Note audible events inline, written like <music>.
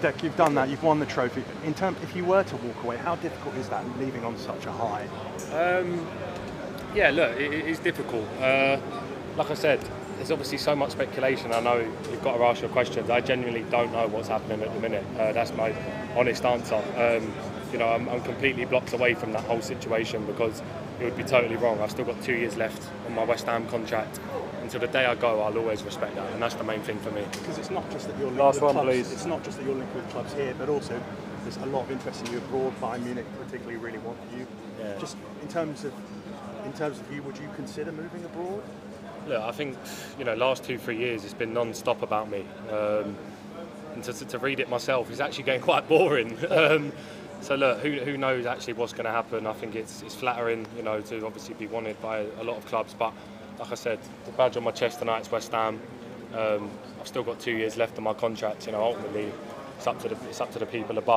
Deck, you've done that. You've won the trophy. In term, if you were to walk away, how difficult is that leaving on such a high? Um, yeah, look, it, it is difficult. Uh, like I said, there's obviously so much speculation. I know you've got to ask your questions. I genuinely don't know what's happening at the minute. Uh, that's my honest answer. Um, you know, I'm, I'm, completely blocked away from that whole situation because it would be totally wrong. I've still got two years left on my West Ham contract. Until the day I go, I'll always respect that, and that's the main thing for me. Because it's not just that you're linked Last with one, clubs. please. It's not just that you're linked with clubs here, but also there's a lot of interest in you abroad. Bayern Munich particularly really want you. Yeah. Just in terms of in terms of you, would you consider moving abroad? Look, I think you know, last two three years it's been non-stop about me, um, and to, to, to read it myself is actually getting <laughs> quite boring. um, so look, who, who knows actually what's going to happen? I think it's it's flattering, you know, to obviously be wanted by a lot of clubs, but like I said, the badge on my chest tonight is West Ham. Um, I've still got two years left on my contract. You know, ultimately, it's up to the it's up to the people above.